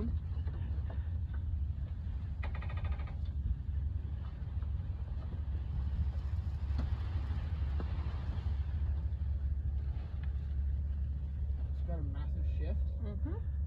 down. It's got a massive shift. Mm -hmm.